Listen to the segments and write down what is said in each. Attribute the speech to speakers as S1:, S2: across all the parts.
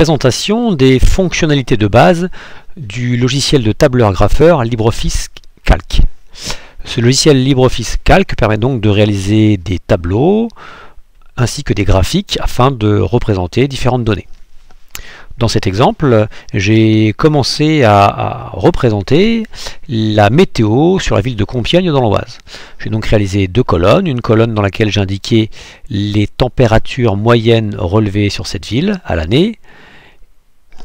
S1: présentation des fonctionnalités de base du logiciel de tableur graffeur LibreOffice Calc. Ce logiciel LibreOffice Calc permet donc de réaliser des tableaux ainsi que des graphiques afin de représenter différentes données. Dans cet exemple, j'ai commencé à, représenter la météo sur la ville de Compiègne dans l'Oise. J'ai donc réalisé deux colonnes, une colonne dans laquelle j'ai indiqué les températures moyennes relevées sur cette ville à l'année,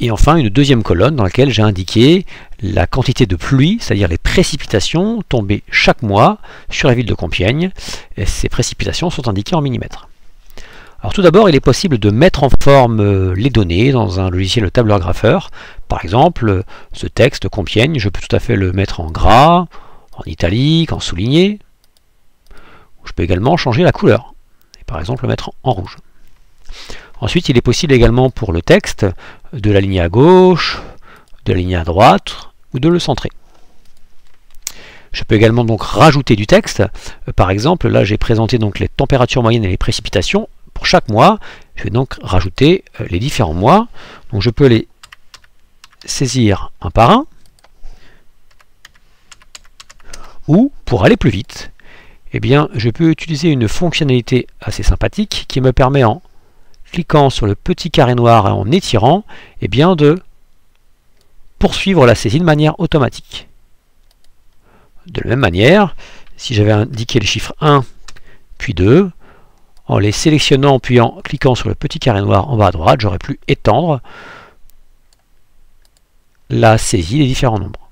S1: et enfin une deuxième colonne dans laquelle j'ai indiqué la quantité de pluie, c'est-à-dire les précipitations tombées chaque mois sur la ville de Compiègne. Et ces précipitations sont indiquées en millimètres. Alors tout d'abord, il est possible de mettre en forme euh, les données dans un logiciel de tableur graffeur. Par exemple, ce texte Compiègne, je peux tout à fait le mettre en gras, en italique, en souligné. Je peux également changer la couleur, par exemple le mettre en rouge. Ensuite, il est possible également pour le texte de l'aligner à gauche, de l'aligner à droite, ou de le centrer. Je peux également donc rajouter du texte. Euh, par exemple, là j'ai présenté donc les températures moyennes et les précipitations pour chaque mois. Je vais donc rajouter euh, les différents mois. Donc je peux les saisir un par un. Ou, pour aller plus vite, eh bien, je peux utiliser une fonctionnalité assez sympathique qui me permet en cliquant sur le petit carré noir et en étirant, eh bien, de poursuivre la saisie de manière automatique. De la même manière, si j'avais indiqué les chiffres 1 puis 2, en les sélectionnant puis en cliquant sur le petit carré noir en bas à droite, j'aurais pu étendre la saisie des différents nombres.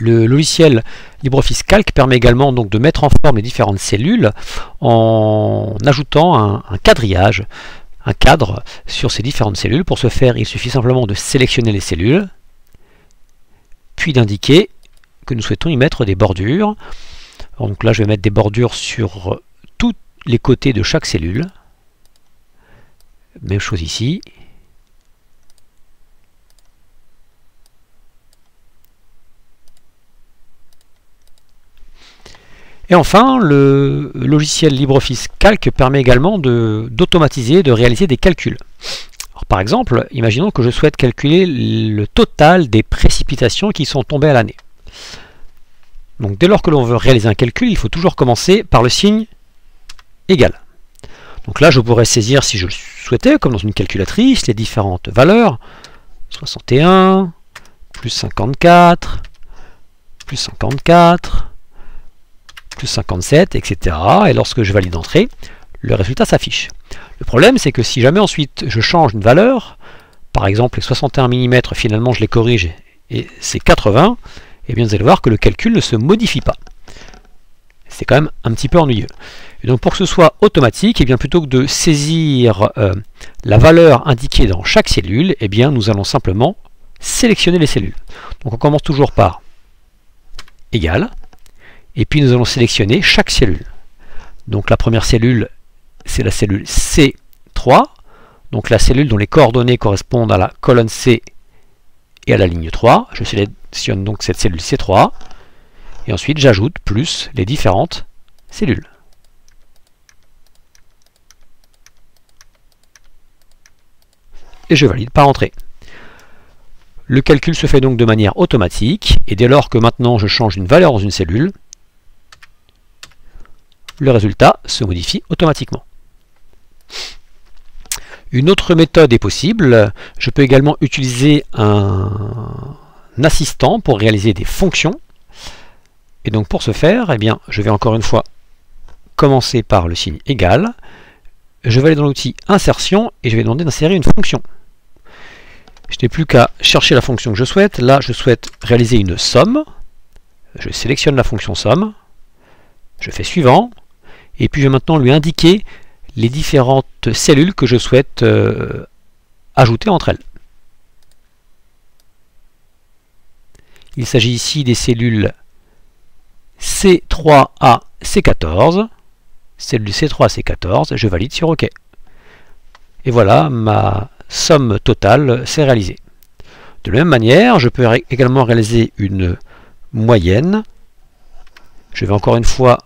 S1: Le logiciel LibreOffice Calc permet également donc de mettre en forme les différentes cellules en ajoutant un, un quadrillage, un cadre sur ces différentes cellules. Pour ce faire, il suffit simplement de sélectionner les cellules, puis d'indiquer que nous souhaitons y mettre des bordures. Donc là, je vais mettre des bordures sur tous les côtés de chaque cellule. Même chose ici. Et enfin, le logiciel LibreOffice Calc permet également d'automatiser, de, réaliser des calculs. par exemple, imaginons que je souhaite calculer le total des précipitations qui sont tombées à l'année. Donc dès lors que l'on veut réaliser un calcul, il faut toujours commencer par le signe égal. Donc là, je pourrais saisir, si je le souhaitais, comme dans une calculatrice, les différentes valeurs. 61, plus 54, plus 54, 57, etc. Et lorsque je valide entrée, le résultat s'affiche. Le problème, c'est que si jamais ensuite je change une valeur, par exemple les 61 mm, finalement je les corrige et c'est 80, et eh bien vous allez voir que le calcul ne se modifie pas. C'est quand même un petit peu ennuyeux. Donc pour que ce soit automatique, et eh bien plutôt que de saisir euh, la valeur indiquée dans chaque cellule, et eh bien nous allons simplement sélectionner les cellules. Donc on commence toujours par égal, et puis nous allons sélectionner chaque cellule. Donc la première cellule, c'est la cellule C3, donc la cellule dont les coordonnées correspondent à la colonne C et à la ligne 3. Je sélectionne donc cette cellule C3, et ensuite j'ajoute plus les différentes cellules. Et je valide par entrée. Le calcul se fait donc de manière automatique, et dès lors que maintenant je change une valeur dans une cellule, le résultat se modifie automatiquement. Une autre méthode est possible. Je peux également utiliser un assistant pour réaliser des fonctions. Et donc pour ce faire, eh bien, je vais encore une fois commencer par le signe égal. Je vais aller dans l'outil insertion et je vais demander d'insérer une fonction. Je n'ai plus qu'à chercher la fonction que je souhaite. Là, je souhaite réaliser une somme. Je sélectionne la fonction somme. Je fais suivant. Et puis je vais maintenant lui indiquer les différentes cellules que je souhaite euh, ajouter entre elles. Il s'agit ici des cellules C3A, C14. Cellule C3, C14, je valide sur OK. Et voilà, ma somme totale s'est réalisée. De la même manière, je peux également réaliser une moyenne. Je vais encore une fois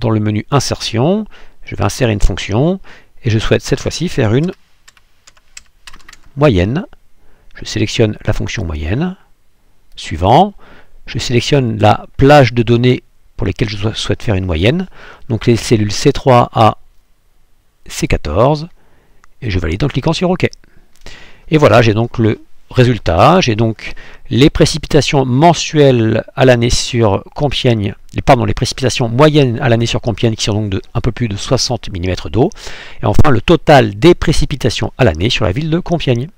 S1: dans le menu insertion, je vais insérer une fonction, Et je souhaite cette fois-ci faire une moyenne. Je sélectionne la fonction moyenne. Suivant, je sélectionne la plage de données pour lesquelles je souhaite faire une moyenne. Donc les cellules C3 à C14. Et je valide en cliquant sur OK. Et voilà, j'ai donc le résultat. J'ai donc les précipitations mensuelles à l'année sur Compiègne, pardon, les précipitations moyennes à l'année sur Compiègne qui sont donc de un peu plus de 60 mm d'eau. Et enfin le total des précipitations à l'année sur la ville de Compiègne.